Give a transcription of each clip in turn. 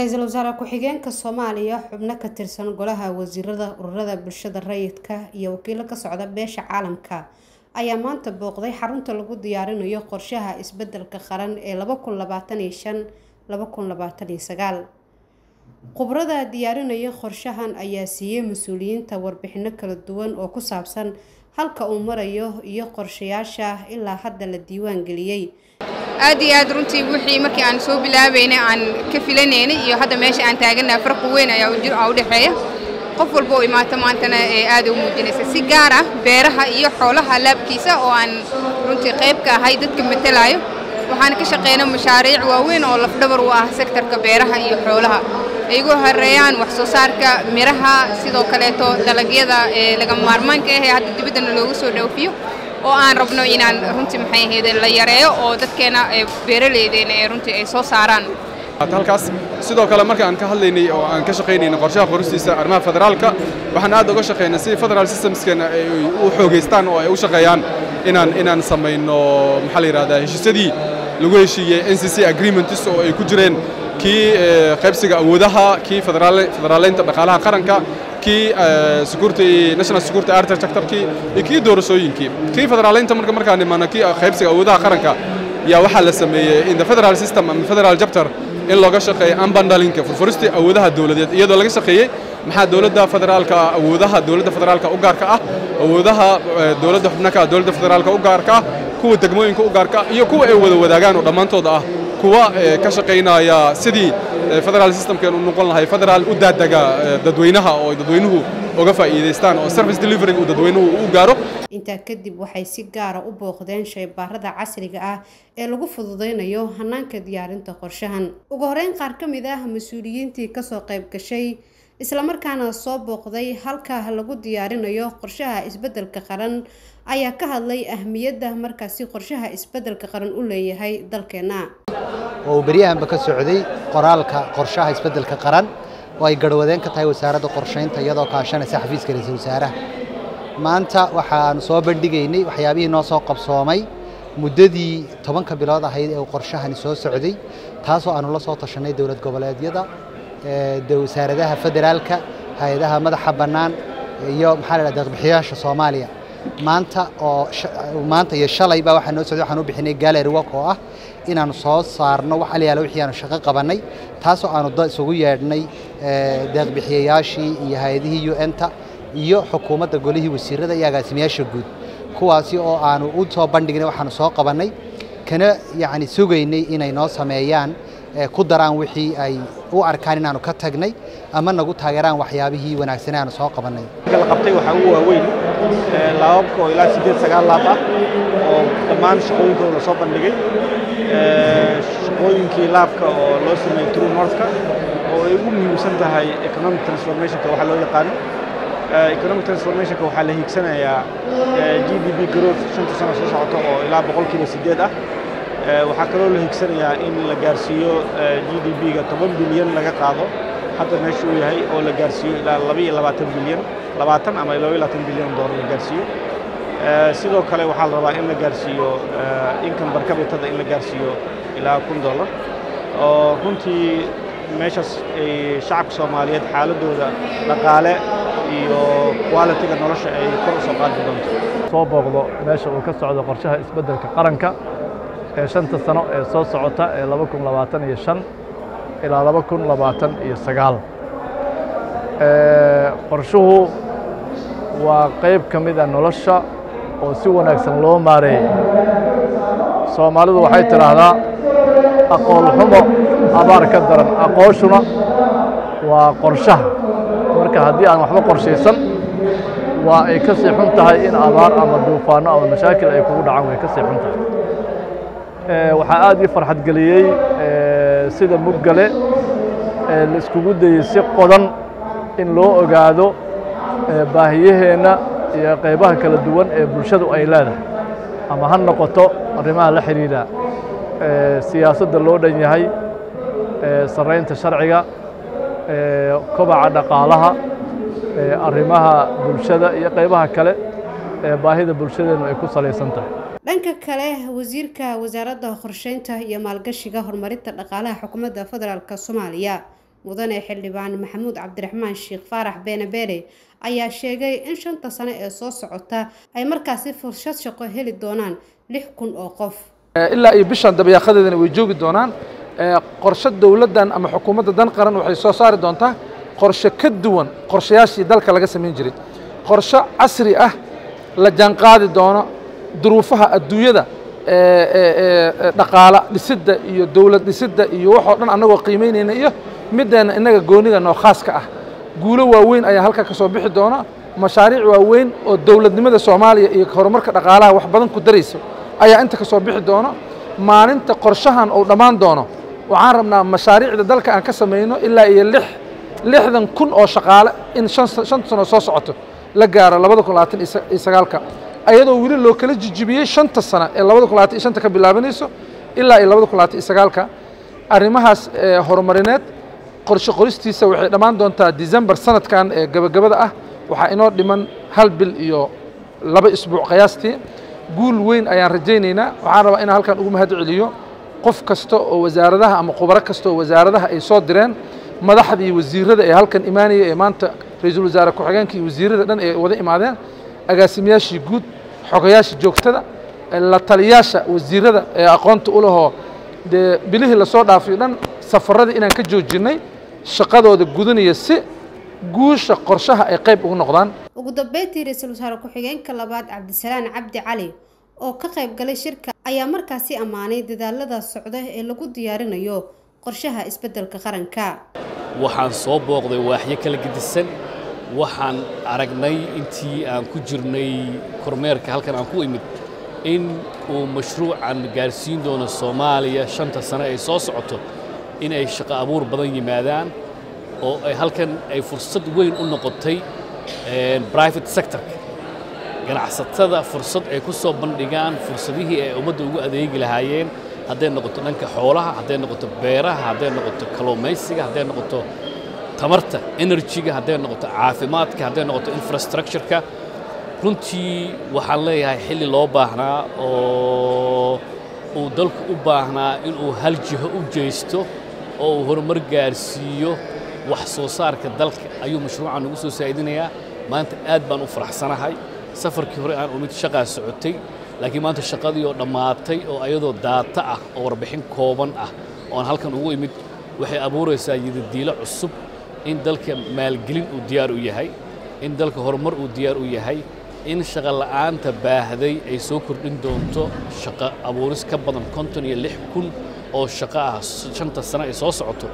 ra'iisul wasaare ku-xigeenka soomaaliya xubno ka tirsan golaha wasiirada ururada bulshada rayidka iyo wakiilo ka socda beesha caalamka ayaa maanta booqday xarunta lagu diyaarinayo qorshaha isbeddelka qaran ee khubrada diyaarinaya qorshahan ayaa siiyey mas'uuliyiinta warbixino kala duwan oo ku saabsan halka uu marayo iyo qorshayaasha ilaa hadda la diiwaan geliyey aad iyo aad runtii wixii markii aan soo bilaabaynay aan ka filanaynay iyo hadda meesha aan taaganaha farqi weyn ayaa u dhexeeya. Qof walba oo imaata maantana ee aad u muujinaysa si gaar ah beeraha iyo xoolaha laabkiisa oo aan runtii qayb ka ahay dadka matalaayo waxaan ka shaqaynay mashaariic waaweyn oo lafdhabar u ah sektarka beeraha iyo xoolaha. Ay ugu horeeyaan wax soo saarka miraha sidoo kaleeto dalagyada ee lagama maarmaanka ah ee hadda dibaddana loogu soo dhoofiyo oo aan rabno inaan runtii maxay ahaydeen la yareeyo oo dadkeena beeraleydeena ee runtii ay soo saaraan. Halkaas sidoo kale marka aan ka hadlaynay oo aan ka shaqaynayna qorshaha qoristiisa arrimaha federaalka waxaan aad uga shaqaynay si federal systemskeena ay u xoogaystaan oo ay u shaqeeyaan inaan inaan samayno maxaa la yidhahdaa heshiisyadii lagu heshiiyey n c c agreements oo ay ku jireen kii qaybsiga awoodaha kii federaaleynta dhaqaalaha qaranka kii security national security architecture-kii iyo kii doorashooyinkii kii federaaleynta marka markaan imaano kii qaybsiga awoodaha qaranka yaa waxaa la sameeyey in the federal system ama federal chapter in looga shaqeeyo unbundlinka furfuristii awoodaha dowladeed iyadoo laga shaqeeyey maxaa dowladda federaalka awoodaha dowladda federaalka u gaarka ah awoodaha dowladda xubnaka dowladda federaalka u gaarka ah kuwa degmooyinka u gaarka ah iyo kuwa ay wada wadaagaan oo dhammaantooda ah kuwa ka shaqaynaya sidii federal systemkeen u noqon lahay federaal u daadaga dadweynaha oo dadweynuhu uga faa'iidaystaan oo service delivery uu dadweynuhu u gaaro. Intaa kadib waxay si gaara u booqdeen shaybaarada casriga ah ee lagu fududeynayo hanaanka diyaarinta qorshahan. Ugu horeyn qaar ka mid ah mas'uuliyiintii ka soo qayb gashay islamarkaana soo booqday halka lagu diyaarinayo qorshaha isbeddelka qaran ayaa ka hadlay ahmiyadda markaasi qorshaha isbeddelka qaran u leeyahay dalkeena. Oo uu beryahanba ka socday qoraalka qorshaha isbeddelka qaran oo ay garhwadeen ka tahay wasaaradda qorshaynta iyadoo kaashanaysa xafiiska ra'iisul wasaaraha. Maanta waxaanu soo bandhigaynay waxyaabihii noo soo qabsoomay muddadii tobanka bilood ahayd ee uu qorshahani soo socday taasoo aanu la soo tashanay dowlad goboleedyada wasaaradaha federaalka hay'adaha madaxa bannaan iyo maxaa la dhahda deeqbixiyaasha soomaaliya. Maanta oo maanta iyo shalay baa waxaa noo socday waxaan u bixinay gallery work oo ah inaanu soo saarno wax alyaala wixii aanu shaqo qabannay taasoo aanu isugu yeedhnay deeqbixiyayaashii iyo hay'adihii un-ta iyo xukuumadda golihii wasiirada iyo agaasimayaasha guud. Kuwaasi oo aanu u soo bandhignay waxaanu soo qabannay kana yacni sugaynay inay noo sameeyaan ku daraan wixii ay u arkaan inaanu ka tagnay ama nagu taageeraan waxyaabihii wanaagsan aanu soo qabannay. La qabtay waxaa ugu waaweyn laababka oo ilaa siddeed sagaal laab ah oo dhammaan shaqooyinkooda la soo bandhigay shaqooyinkii laabka oo loo sameeyey true northka oo ay ugu muhiimsan tahay economic transformationka waxaa loo yaqaano. Economic transformationka waxaa la hiigsanayaa g d p growth shanta sano soo socota oo ilaa boqolkiiba siddeed ah waxaa kaloo la hiigsanayaa in la gaarsiiyo g d p-ga toban bilyan laga qaado. Hadda meesha uu yahay oo la gaarsiiyo ilaa laba iyo labaatan bilyan labaatan ama laba iyo labaatan bilyan doolar la gaarsiiyo. Sidoo kale waxaa la rabaa in la gaarsiiyo income per capitada in la gaarsiiyo ilaa kun dollar oo runtii meeshaas ay shacabka soomaaliyeed xaaladooda dhaqaale iyo qualitiga nolosha ay kor u qaadi doonto. Soo booqdo meesha uu ka socdo qorshaha isbeddelka qaranka ee shanta sano ee soo socota ee laba kun labaatan iyo shan ilaa laba kun labaatan iyo sagaal. Qorshuhu waa qayb ka mid a nolosha oo si wanaagsan loo maareeyey soomaalidu waxay tidhaahdaa aqoon xumo abaar ka daran aqooshuna waa qorshaha. Marka haddii aan waxba qorshaysan waa ay ka sii xun tahay in abaar ama duufaanno ama mashaakil ay kugu dhacaan way ka sii xun tahay waxaa aad ii farxad geliyey sida muggale la iskugu dayey si qodan in loo ogaado baahiyaheenna iyo qaybaha kala duwan ee bulshadu ay leedahay. Ama ha noqoto arrimaha la xidhiidha siyaasadda loo dhan yahay sarraynta sharciga kobaca dhaqaalaha arrimaha bulshada iyo qaybaha kale ee baahida bulshadeennu ay ku salaysan tahay dhanka kale wasiirka wasaaradda qorsheynta iyo maalgashiga horumarinta dhaqaalaha xukuumadda federaalk soomaaliya mudane xildhibaan maxamuud cabdiraxmaan sheekh faarax beenabeele ayaa sheegay in shanta sano ee soo socota ay markaasi fursad shaqo heli doonaan lix kun oo qof. Ilaa iyo bishan dabayaaqadeedana way joogi doonaan. Qorshe dowladdan ama xukuumadda dan qaran waxay soo saari doontaa qorshe ka duwan qorshayaashii dalka laga samayn jiray. Qorshe casri ah la jaanqaadi doono duruufaha adduunyada dhaqaala dhisidda iyo dowlad dhisidda iyo waxoo dhan annagoo qiimaynayna iyo middeena innaga goonida noo khaaska ah. Guulo waaweyn ayaa halkaa ka soo bixi doona mashaariic waaweyn oo dowladnimada soomaaliya iyo horumarka dhaqaalaha wax badan ku darayso ayaa inta ka soo bixi doona. Maalinta qorshahan uu dhammaan doono waxaan rabnaa mashaariicda dalka aan ka samayno ilaa iyo lix lixdan kun oo shaqaale in shan sano soo socoto la gaaro labada kun labaatan iyo sagaalka ayadoo weli loo kala jijibiyey shanta sano ee labada kun labaatan iyo shanta ka bilaabanayso ilaa iyo labada kun labaatan iyo sagaalka. Arrimahaas horumarineed qorshe qoristiisa waxay dhammaan doontaa december sanadkan ee gabagabada ah. Waxaa inoo dhiman hal bil iyo laba isbuuc qiyaastii. Guul weyn ayaan rajaynaynaa. Waxaan rabaa inaan halkan ugu mahad celiyo qof kasta oo wasaaradaha ama khubaro kasta oo wasaaradaha ay soo direen madaxda iyo wasiirada ee halkan imaanaya ee maanta ra'iisul wasaare ku-xigeenka iyo wasiirada dhan ee wada imaadeen agaasimayaashii guud xogayaashii joogtada la taliyaasha wasiirada ee aqoonta u lahoo dee bilihii la soo dhaafiyo dhan safaradii inaan ka joojinnay shaqadooda gudanaya si guusha qorshaha ay qayb ugu noqdaan. Ugu dambeyntii ra'iisul wasaare ku-xigeenka labaad cabdisalaan cabdi cali oo ka qayb galay shirka ayaa markaasi ammaanay dadaalada socda ee lagu diyaarinayo qorshaha isbeddelka qaranka. Waxaan soo booqday waaxyo kala gedisan waxaan aragnay intii aan ku jirnay kormeerka halkan aan ku imid in uu mashruucan gaarsiin doono soomaaliya shanta sano ay soo socoto in ay shaqo abuur badan yimaadaan oo ay halkan ay fursad weyn u noqotay private sectorka ganacsatada fursad ay ku soo bandhigaan fursadihii ay ummadda ugu adeegi lahaayeen hadday noqoto dhanka xoolaha hadday noqoto beeraha hadday noqoto kalluumaysiga hadday noqoto tamarta enerjiga hadday noqoto caafimaadka hadday noqoto infrastructureka runtii waxaan leeyahay xilli loo baahnaa oo uu dalku u baahnaa inuu hal jiho u jeysto oo uu horumar gaarsiiyo wax soo saarka dalka. Ayuu mashruucan ugu soo saa'idinayaa maanta aad baan u faraxsanahay. Safarkii hore aan umid shaqaa socotay laakiin maanta shaqadii oo dhammaatay oo ayadoo daata ah oo warbixin kooban ah oon halkan ugu imid waxay abuuraysaa yidadiilo cusub in dalka maalgelin uu diyaar u yahay in dalka horumar uu diyaar u yahay in shaqo la'aanta baahday ay soo kordhin doonto shaqo abuuris ka badan konton iyo lix kun oo shaqo ah shanta sano ay soo socoto.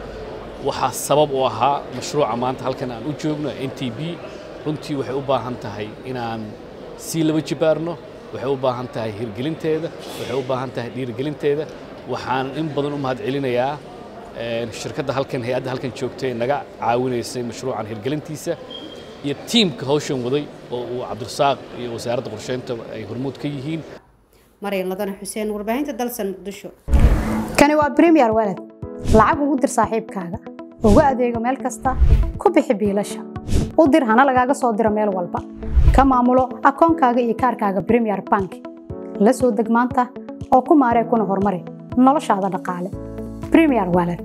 Waxaa sabab u ahaa mashruuca maanta halkan aan u joogno n t b runtii waxay u baahan tahay inaan sii laba jibaarno waxay u baahan tahay hirgelinteeda waxay u baahan tahay dhiirigelinteeda waxaan in badan u mahad celinayaa shirkadda halkan hay'adda halkan joogtay naga caawinaysay mashruucan hirgelintiisa iyo tiimka hawshan waday oo uu cabdirasaaq iyo wasaaradda qorsheynta ay hormuud ka yihiin. Maryan ladana xuseen warbaahinta dalsan muqdisho kani waa premier walad lacag ugu dir saaxiibkaaga. Ugu adeego meel kasta ku bixi biilasha. U dir hana lagaaga soo diro meel walba. Ka maamulo akoonkaaga iyo kaarkaaga premier bank. La soo deg maanta oo ku maaree kuna horumari noloshaada dhaqaale. Premier walad